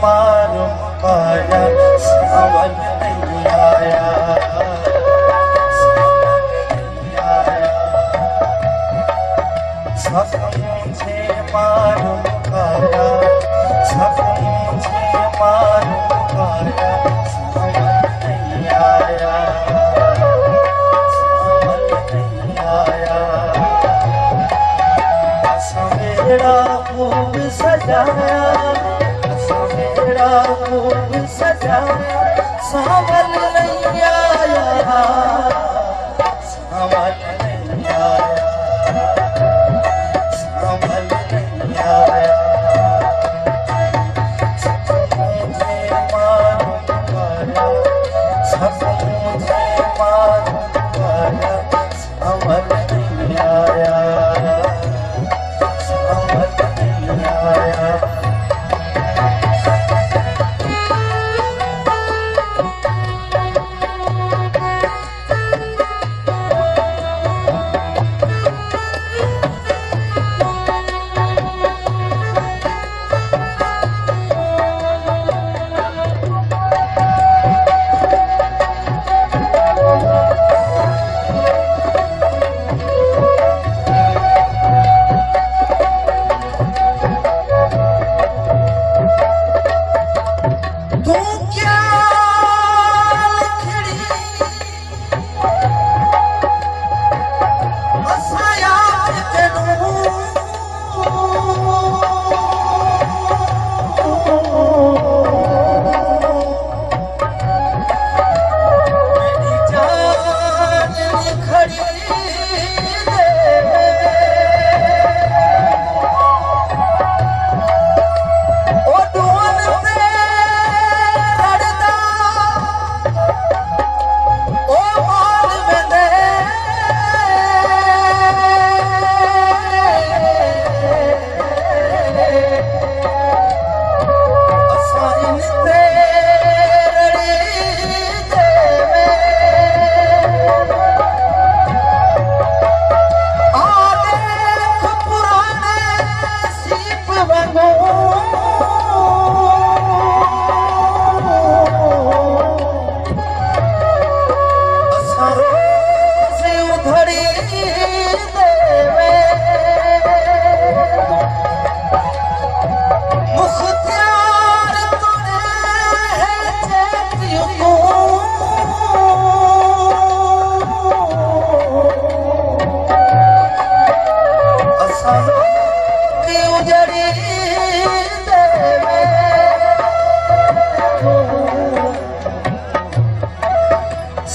panumpaya sa awan ay biyaya. Sa kanyang panumpaya, sa kanyang panumpaya. सचा सामल आयावल आया संभल आया मारो प Oh,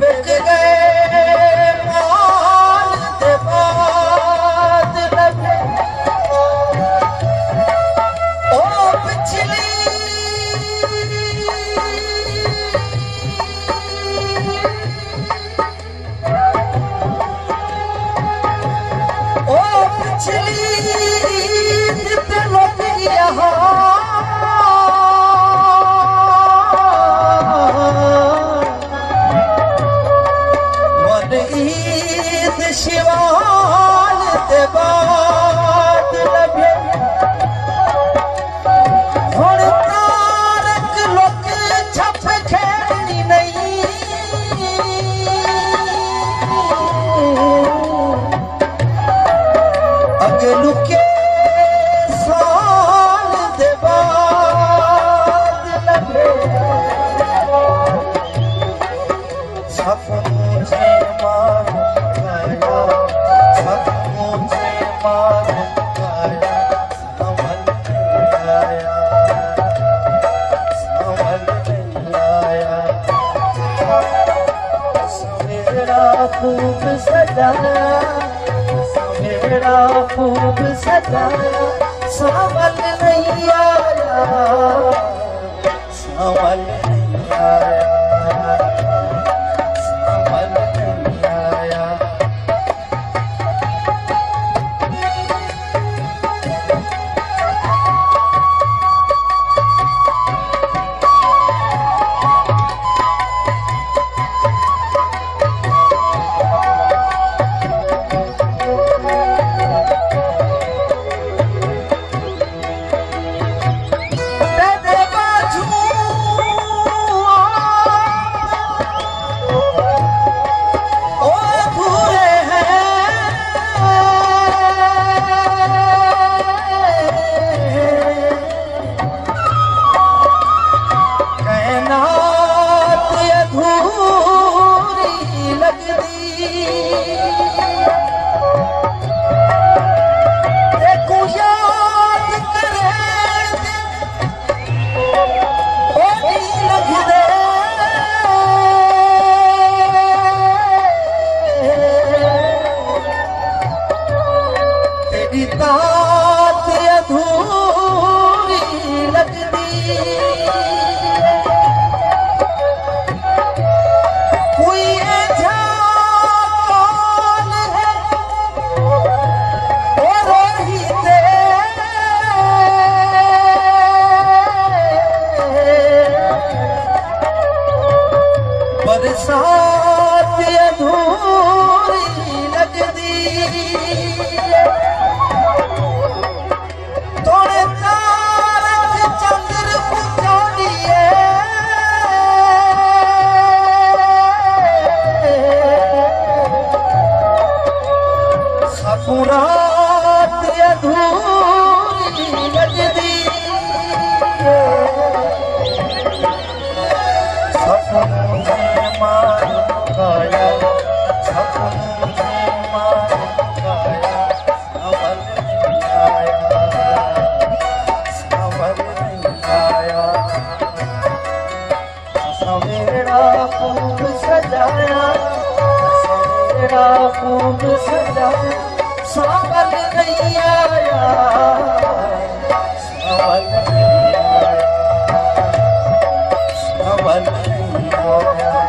Bebe. ईद शिवाल ते سٺا خوب سزا سامل نييارا سول نيار धूरी माया समर सजाया सजाया सवर सवला